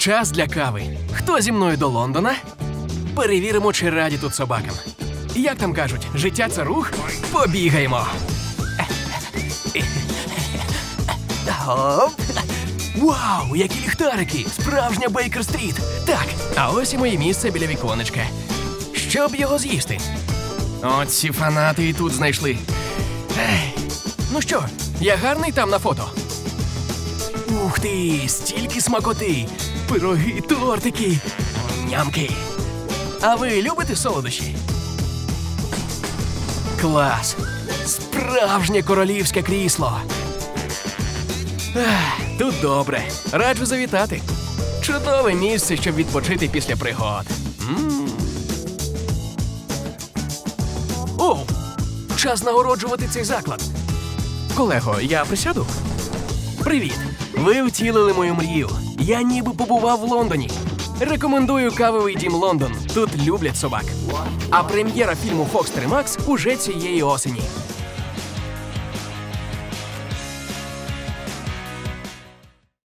Час для кави. Хто зі мною до Лондона? Перевіримо, чи раді тут собакам. Як там кажуть, життя це рух? Побігаємо. Оп. Вау, які ліхтарики! Справжня Бейкер Стріт. Так, а ось і моє місце біля віконечка. Щоб його з'їсти. От ці фанати і тут знайшли. Ну що, я гарний там на фото. Ух ти, стільки смакоти! Пироги, тортики, нямки. А ви любите солодощі? Клас! Справжнє королівське крісло. Ех, тут добре. Раджу завітати. Чудове місце, щоб відпочити після пригод. М. О! Час нагороджувати цей заклад. Колего, я присяду? Привіт! Ви втілили мою мрію. Я ніби побував в Лондоні. Рекомендую кавовий дім Лондон. Тут люблять собак. А прем'єра фільму Фокс Макс уже цієї осені.